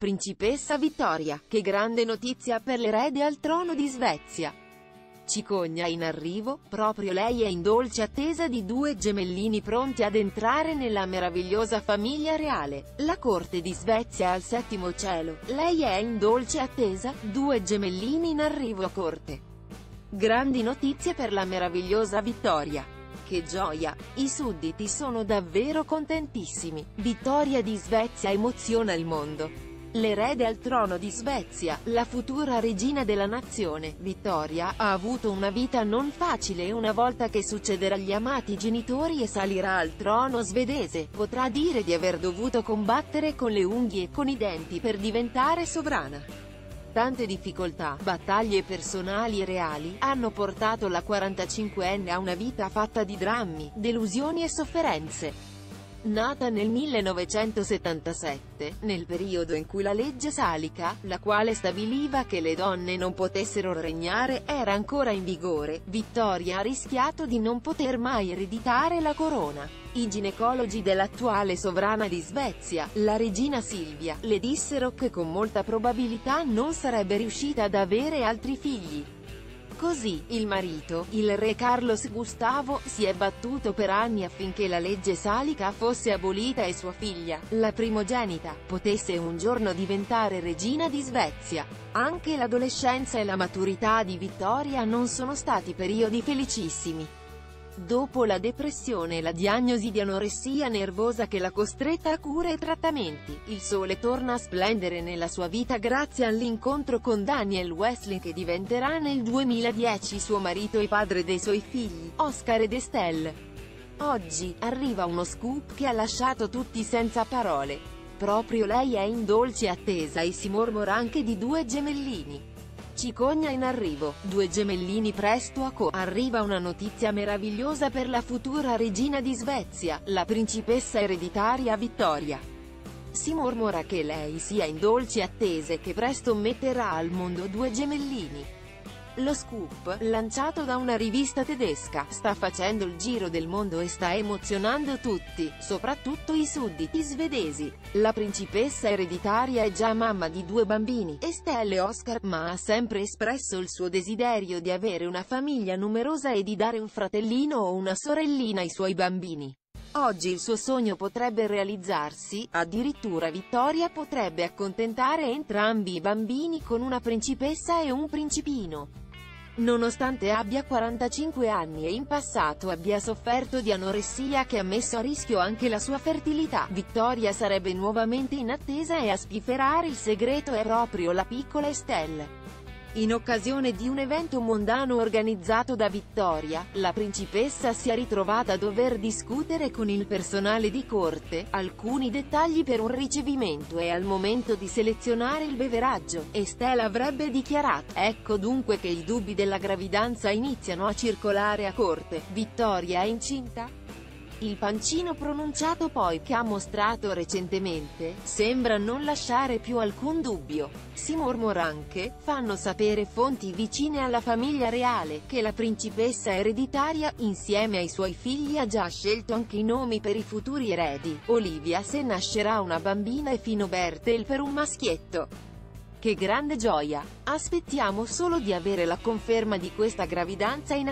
Principessa Vittoria, che grande notizia per l'erede al trono di Svezia. Cicogna in arrivo, proprio lei è in dolce attesa di due gemellini pronti ad entrare nella meravigliosa famiglia reale. La corte di Svezia al settimo cielo, lei è in dolce attesa, due gemellini in arrivo a corte. Grandi notizie per la meravigliosa Vittoria. Che gioia! I sudditi sono davvero contentissimi. Vittoria di Svezia emoziona il mondo. L'erede al trono di Svezia, la futura regina della nazione, Vittoria, ha avuto una vita non facile e una volta che succederà agli amati genitori e salirà al trono svedese, potrà dire di aver dovuto combattere con le unghie e con i denti per diventare sovrana. Tante difficoltà, battaglie personali e reali, hanno portato la 45enne a una vita fatta di drammi, delusioni e sofferenze. Nata nel 1977, nel periodo in cui la legge salica, la quale stabiliva che le donne non potessero regnare, era ancora in vigore, Vittoria ha rischiato di non poter mai ereditare la corona. I ginecologi dell'attuale sovrana di Svezia, la regina Silvia, le dissero che con molta probabilità non sarebbe riuscita ad avere altri figli. Così, il marito, il re Carlos Gustavo, si è battuto per anni affinché la legge salica fosse abolita e sua figlia, la primogenita, potesse un giorno diventare regina di Svezia. Anche l'adolescenza e la maturità di Vittoria non sono stati periodi felicissimi. Dopo la depressione e la diagnosi di anoressia nervosa che l'ha costretta a cure e trattamenti, il sole torna a splendere nella sua vita grazie all'incontro con Daniel Wesley che diventerà nel 2010 suo marito e padre dei suoi figli, Oscar ed Estelle. Oggi, arriva uno scoop che ha lasciato tutti senza parole. Proprio lei è in dolce attesa e si mormora anche di due gemellini. Cicogna in arrivo, due gemellini presto a co. Arriva una notizia meravigliosa per la futura regina di Svezia, la principessa ereditaria Vittoria. Si mormora che lei sia in dolci attese che presto metterà al mondo due gemellini. Lo scoop, lanciato da una rivista tedesca, sta facendo il giro del mondo e sta emozionando tutti, soprattutto i sudditi svedesi. La principessa ereditaria è già mamma di due bambini, Estelle e Oscar, ma ha sempre espresso il suo desiderio di avere una famiglia numerosa e di dare un fratellino o una sorellina ai suoi bambini. Oggi il suo sogno potrebbe realizzarsi, addirittura Vittoria potrebbe accontentare entrambi i bambini con una principessa e un principino. Nonostante abbia 45 anni e in passato abbia sofferto di anoressia che ha messo a rischio anche la sua fertilità, Vittoria sarebbe nuovamente in attesa e a spiferare il segreto è proprio la piccola Estelle. In occasione di un evento mondano organizzato da Vittoria, la principessa si è ritrovata a dover discutere con il personale di corte, alcuni dettagli per un ricevimento e al momento di selezionare il beveraggio, Estelle avrebbe dichiarato, ecco dunque che i dubbi della gravidanza iniziano a circolare a corte, Vittoria è incinta? Il pancino pronunciato poi che ha mostrato recentemente, sembra non lasciare più alcun dubbio. Si mormora anche, fanno sapere fonti vicine alla famiglia reale, che la principessa ereditaria, insieme ai suoi figli ha già scelto anche i nomi per i futuri eredi, Olivia se nascerà una bambina e Fino Bertel per un maschietto. Che grande gioia! Aspettiamo solo di avere la conferma di questa gravidanza in